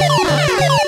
Música